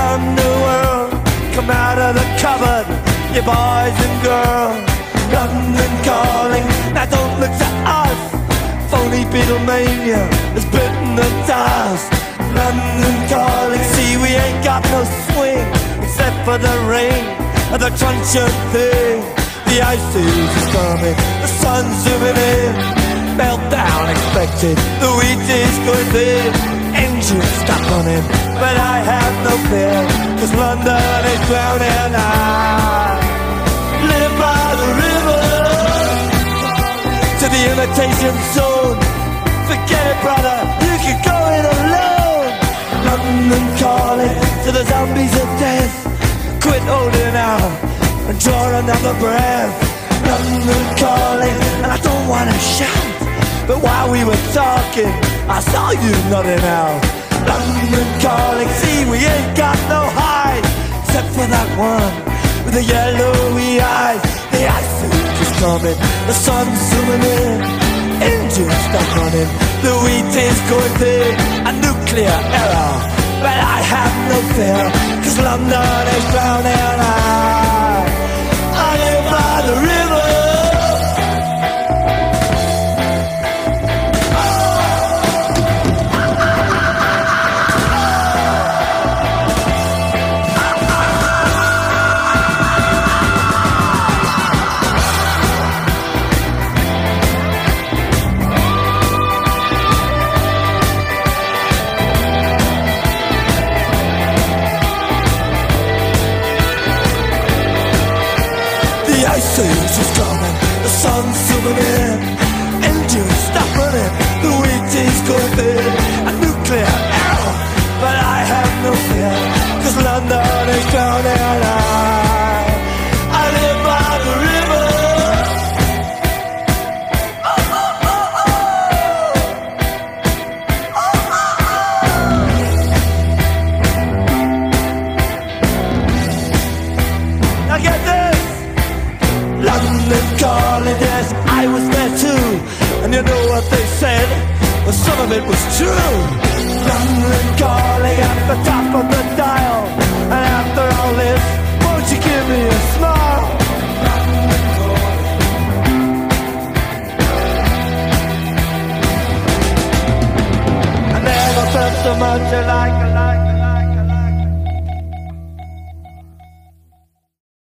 the underworld. Come out of the cupboard, you boys and girls. London calling, now don't look to us. Phony Beatlemania has bitten the dust. London calling, see we ain't got no swing except for the rain and the truncheon thing. The ice is coming, the sun's zooming in. Meltdown expected, the wheat is going thin. Engine stuck on but I have no fear, cause London is drowning. I live by the river to the imitation zone. Forget it, brother, you can go it alone. London calling to the zombies of death. Quit holding out and draw another breath. London calling, and I don't wanna shout. But while we were talking, I saw you nodding out. London calling, see we ain't got no hide except for that one with the yellowy eyes. The ice is coming, the sun's zooming in, engines stuck running, the wheat is going big, a nuclear error. But I have no fear, cause London is drowning. I, Ice is coming, the sun's zooming in, engines stop running, the wheat is going thin, a nuclear error, but I have no fear, cause London is drowning. I, I live by the river. Now get you know what they said? Well, some of it was true. London calling at the top of the dial. And after all this, won't you give me a smile? I never felt so much like, like